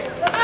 Hey!